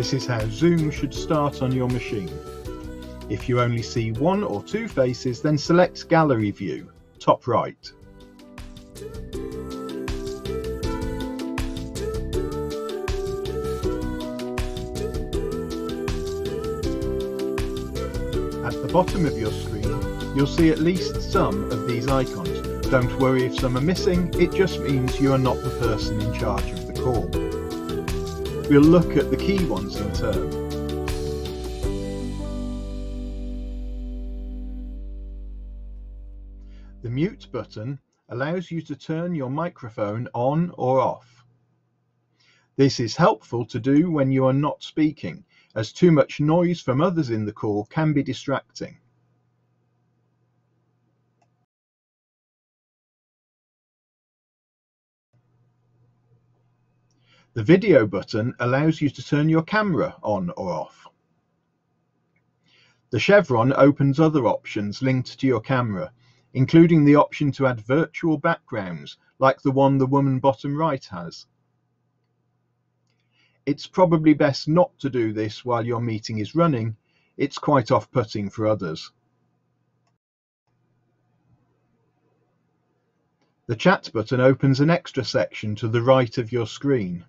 This is how Zoom should start on your machine. If you only see one or two faces, then select Gallery View, top right. At the bottom of your screen, you'll see at least some of these icons. Don't worry if some are missing, it just means you are not the person in charge of the call. We'll look at the key ones in turn. The mute button allows you to turn your microphone on or off. This is helpful to do when you are not speaking, as too much noise from others in the call can be distracting. The video button allows you to turn your camera on or off. The chevron opens other options linked to your camera, including the option to add virtual backgrounds like the one the woman bottom right has. It's probably best not to do this while your meeting is running. It's quite off-putting for others. The chat button opens an extra section to the right of your screen.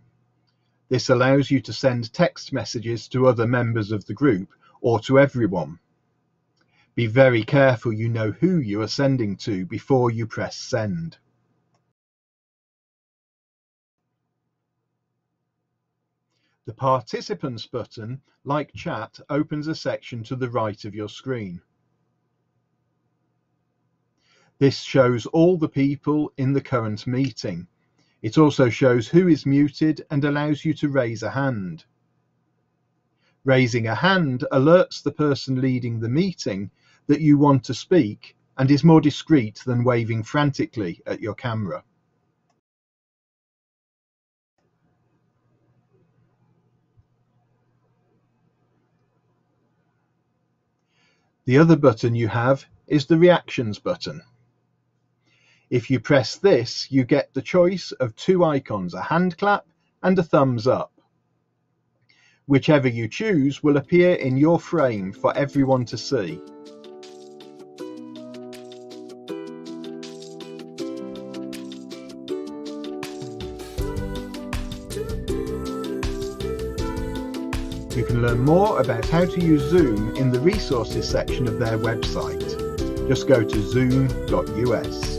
This allows you to send text messages to other members of the group or to everyone. Be very careful you know who you are sending to before you press send. The Participants button, like Chat, opens a section to the right of your screen. This shows all the people in the current meeting. It also shows who is muted and allows you to raise a hand. Raising a hand alerts the person leading the meeting that you want to speak and is more discreet than waving frantically at your camera. The other button you have is the Reactions button. If you press this, you get the choice of two icons, a hand clap and a thumbs up. Whichever you choose will appear in your frame for everyone to see. You can learn more about how to use Zoom in the resources section of their website. Just go to zoom.us.